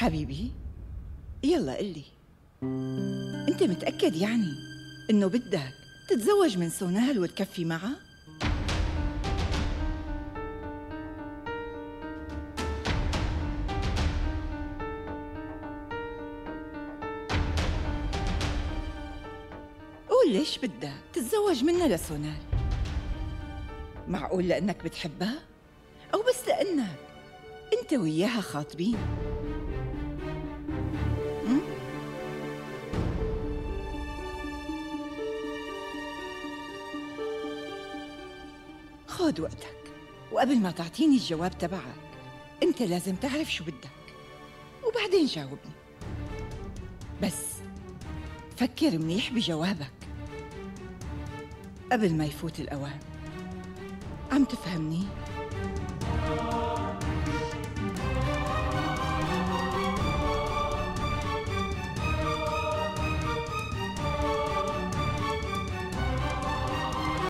حبيبي يلا قلي انت متأكد يعني انه بدك تتزوج من سونال وتكفي معها؟ قول ليش بدك تتزوج منها لسونال؟ معقول لأنك بتحبها؟ أو بس لأنك أنت وياها خاطبين؟ خذ وقتك. وقبل ما تعطيني الجواب تبعك أنت لازم تعرف شو بدك. وبعدين جاوبني. بس فكر منيح بجوابك. قبل ما يفوت الأوان عم تفهمني؟